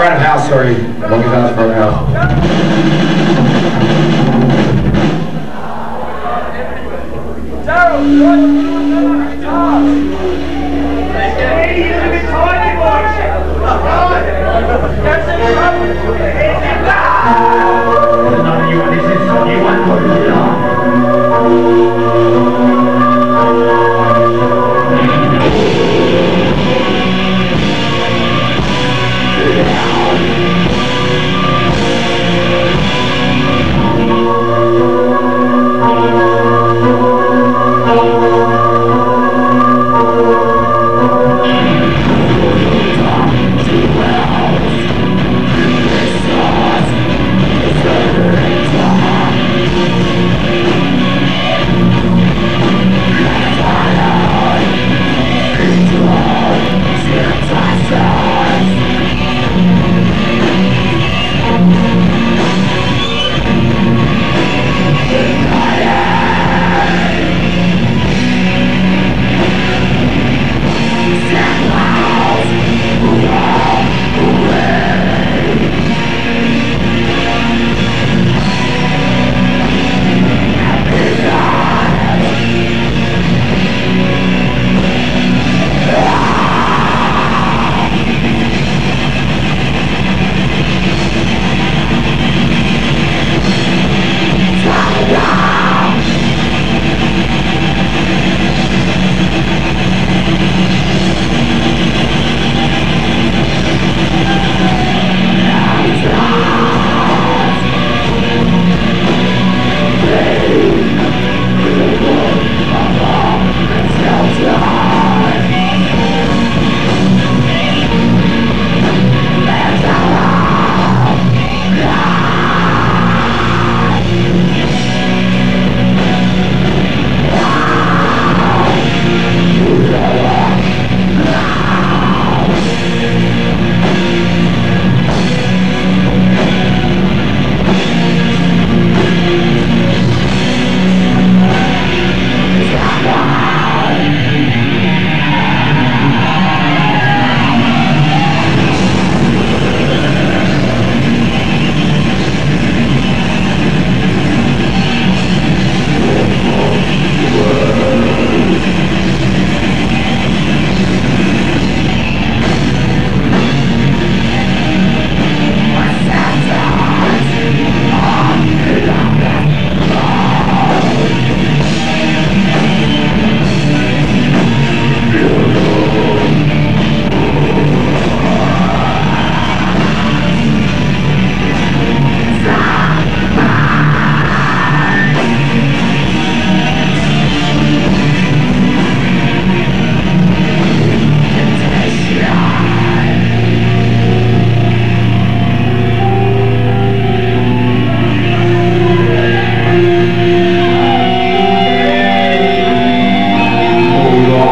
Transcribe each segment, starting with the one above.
Front of house, sorry. Morgan Toss front of house. Not you,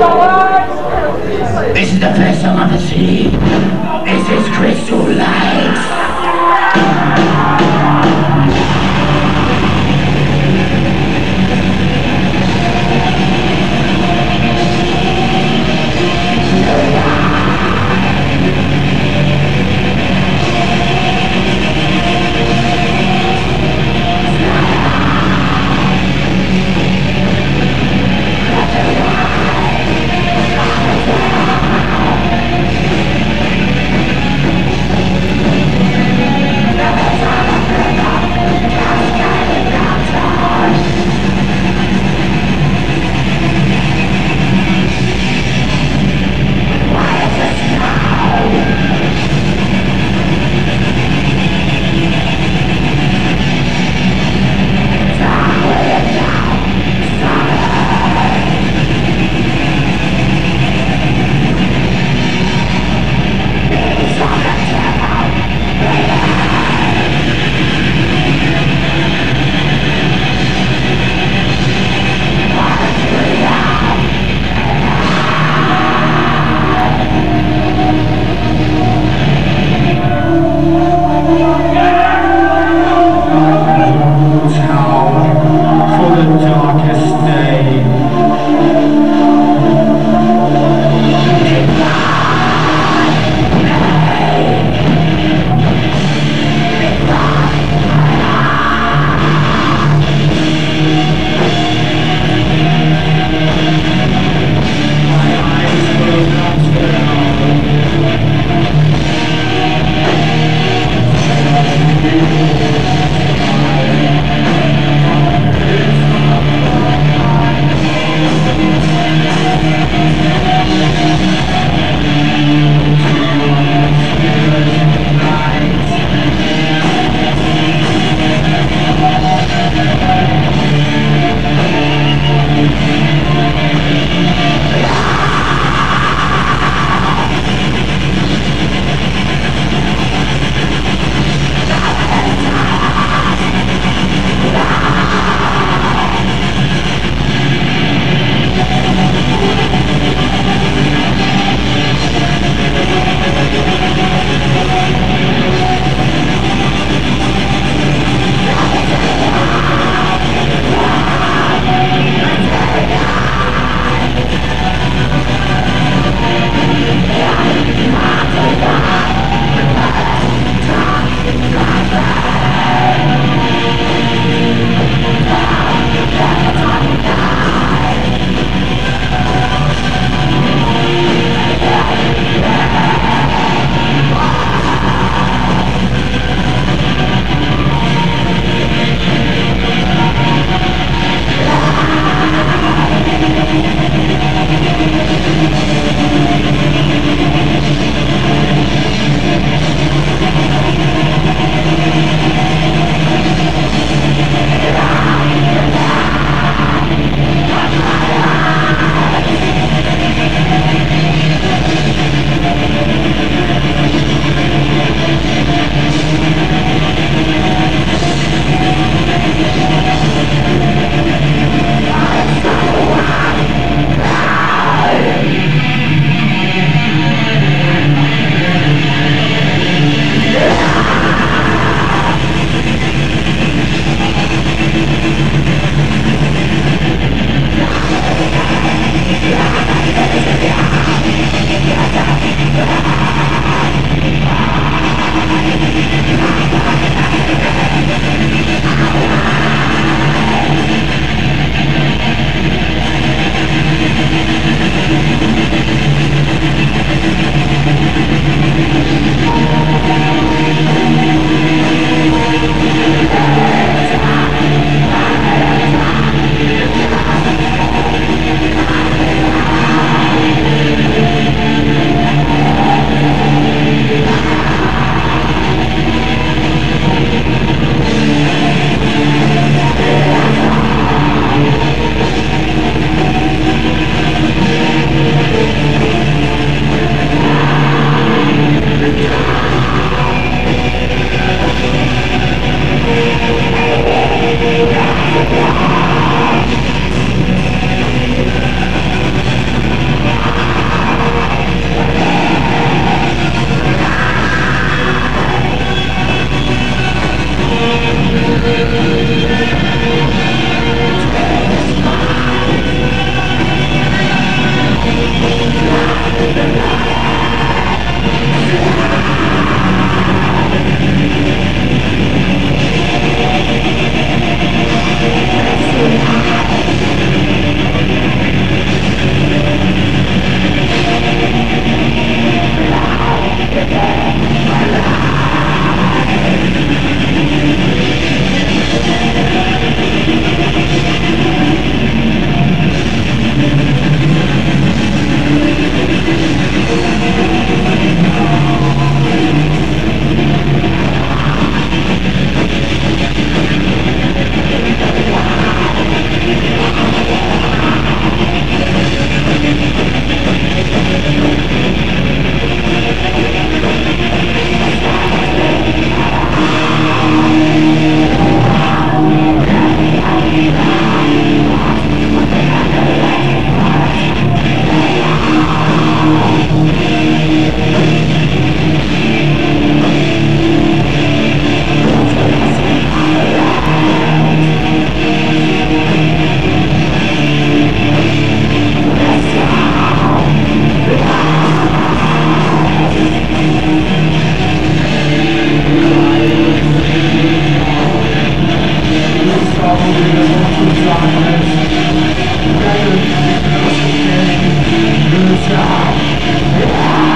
This is the first song I've ever seen.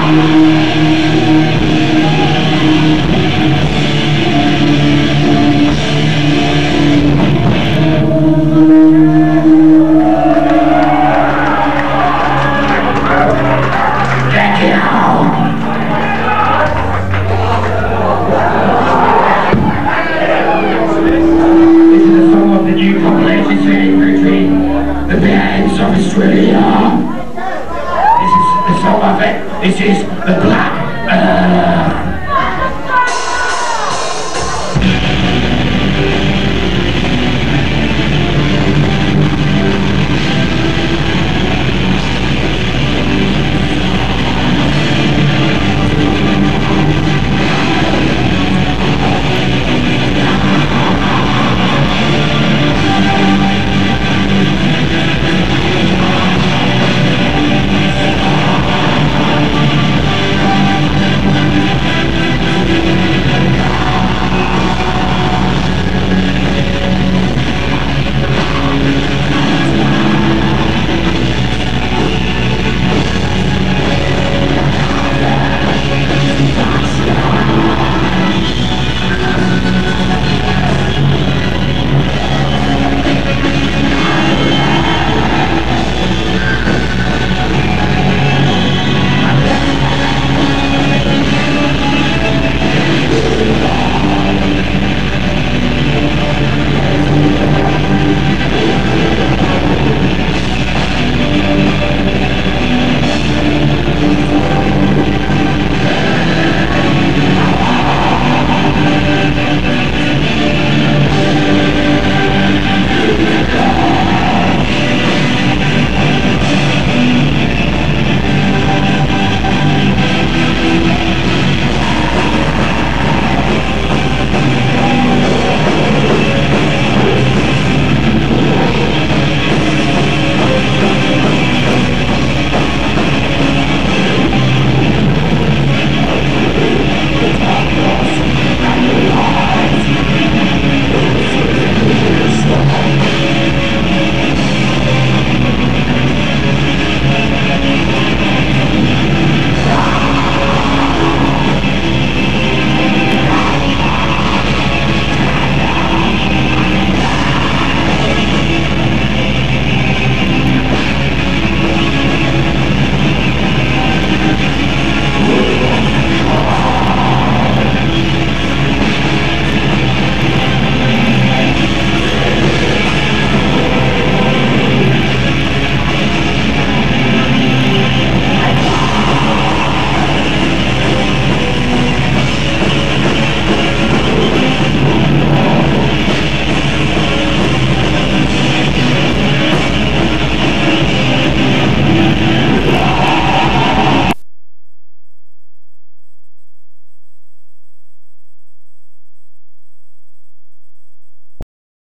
Australia. This